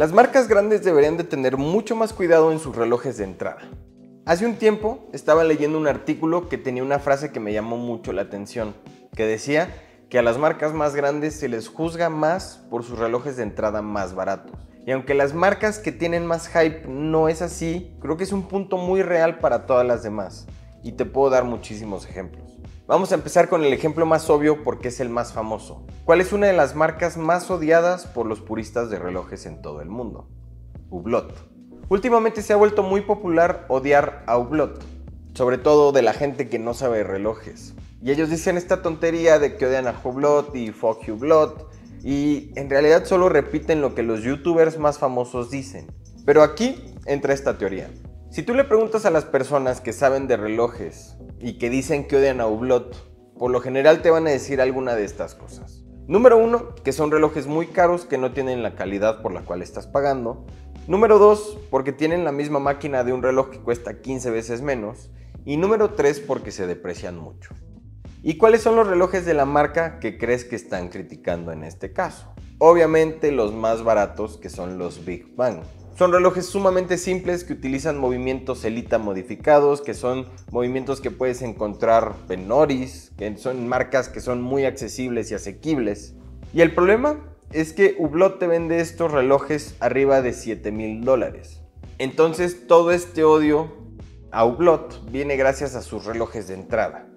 Las marcas grandes deberían de tener mucho más cuidado en sus relojes de entrada. Hace un tiempo estaba leyendo un artículo que tenía una frase que me llamó mucho la atención, que decía que a las marcas más grandes se les juzga más por sus relojes de entrada más baratos. Y aunque las marcas que tienen más hype no es así, creo que es un punto muy real para todas las demás. Y te puedo dar muchísimos ejemplos. Vamos a empezar con el ejemplo más obvio porque es el más famoso. ¿Cuál es una de las marcas más odiadas por los puristas de relojes en todo el mundo? Hublot. Últimamente se ha vuelto muy popular odiar a Hublot, sobre todo de la gente que no sabe relojes. Y ellos dicen esta tontería de que odian a Hublot y fuck Hublot, y en realidad solo repiten lo que los youtubers más famosos dicen. Pero aquí entra esta teoría. Si tú le preguntas a las personas que saben de relojes y que dicen que odian a Hublot, por lo general te van a decir alguna de estas cosas. Número uno, que son relojes muy caros que no tienen la calidad por la cual estás pagando. Número dos, porque tienen la misma máquina de un reloj que cuesta 15 veces menos. Y número tres, porque se deprecian mucho. ¿Y cuáles son los relojes de la marca que crees que están criticando en este caso? Obviamente los más baratos que son los Big Bang. Son relojes sumamente simples que utilizan movimientos Elita modificados, que son movimientos que puedes encontrar en Noris, que son marcas que son muy accesibles y asequibles. Y el problema es que Hublot te vende estos relojes arriba de 7 mil dólares. Entonces todo este odio a Hublot viene gracias a sus relojes de entrada.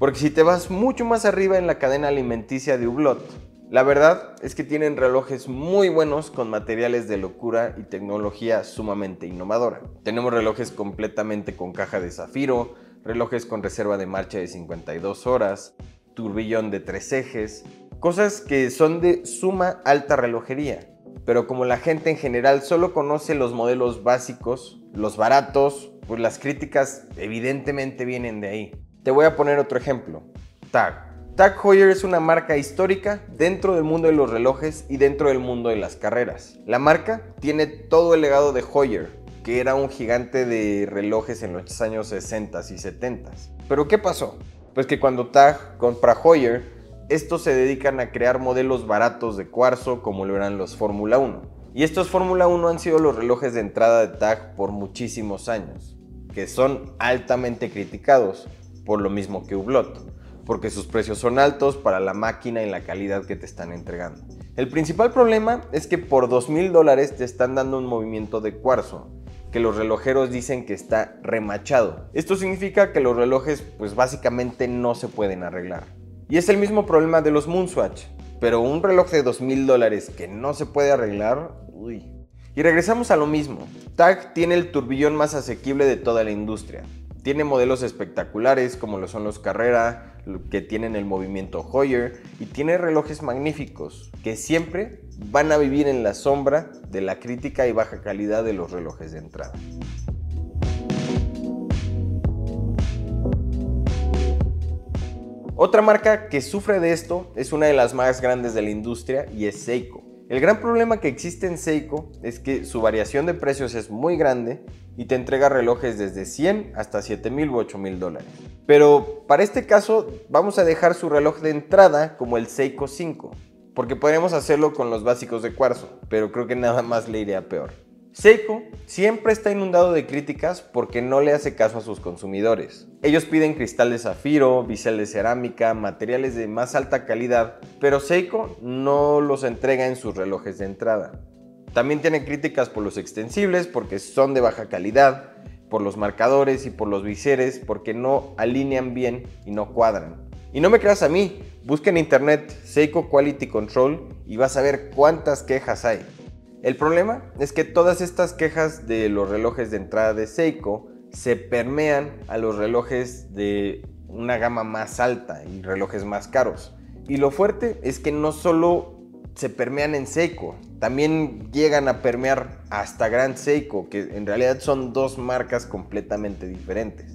Porque si te vas mucho más arriba en la cadena alimenticia de Hublot, la verdad es que tienen relojes muy buenos con materiales de locura y tecnología sumamente innovadora. Tenemos relojes completamente con caja de zafiro, relojes con reserva de marcha de 52 horas, turbillón de tres ejes, cosas que son de suma alta relojería. Pero como la gente en general solo conoce los modelos básicos, los baratos, pues las críticas evidentemente vienen de ahí. Te voy a poner otro ejemplo. Tag. Tag Heuer es una marca histórica dentro del mundo de los relojes y dentro del mundo de las carreras. La marca tiene todo el legado de Heuer, que era un gigante de relojes en los años 60 y 70. Pero ¿qué pasó? Pues que cuando Tag compra Heuer, estos se dedican a crear modelos baratos de cuarzo como lo eran los Fórmula 1. Y estos Fórmula 1 han sido los relojes de entrada de Tag por muchísimos años, que son altamente criticados, por lo mismo que Hublot porque sus precios son altos para la máquina y la calidad que te están entregando. El principal problema es que por 2 mil dólares te están dando un movimiento de cuarzo, que los relojeros dicen que está remachado. Esto significa que los relojes pues básicamente no se pueden arreglar. Y es el mismo problema de los Moonswatch, pero un reloj de 2 mil dólares que no se puede arreglar, uy. Y regresamos a lo mismo. TAG tiene el turbillón más asequible de toda la industria. Tiene modelos espectaculares como lo son los Carrera, que tienen el movimiento Hoyer y tiene relojes magníficos que siempre van a vivir en la sombra de la crítica y baja calidad de los relojes de entrada. Otra marca que sufre de esto es una de las más grandes de la industria y es Seiko. El gran problema que existe en Seiko es que su variación de precios es muy grande y te entrega relojes desde 100 hasta 7000 u 8000 dólares. Pero para este caso vamos a dejar su reloj de entrada como el Seiko 5, porque podríamos hacerlo con los básicos de cuarzo, pero creo que nada más le iría peor. Seiko siempre está inundado de críticas porque no le hace caso a sus consumidores. Ellos piden cristal de zafiro, bisel de cerámica, materiales de más alta calidad, pero Seiko no los entrega en sus relojes de entrada. También tiene críticas por los extensibles porque son de baja calidad, por los marcadores y por los viseres porque no alinean bien y no cuadran. Y no me creas a mí, busca en internet Seiko Quality Control y vas a ver cuántas quejas hay. El problema es que todas estas quejas de los relojes de entrada de Seiko se permean a los relojes de una gama más alta y relojes más caros. Y lo fuerte es que no solo se permean en Seiko, también llegan a permear hasta Grand Seiko, que en realidad son dos marcas completamente diferentes.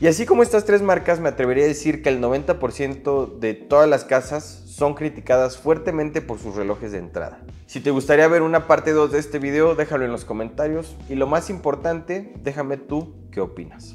Y así como estas tres marcas, me atrevería a decir que el 90% de todas las casas son criticadas fuertemente por sus relojes de entrada. Si te gustaría ver una parte 2 de este video, déjalo en los comentarios y lo más importante, déjame tú qué opinas.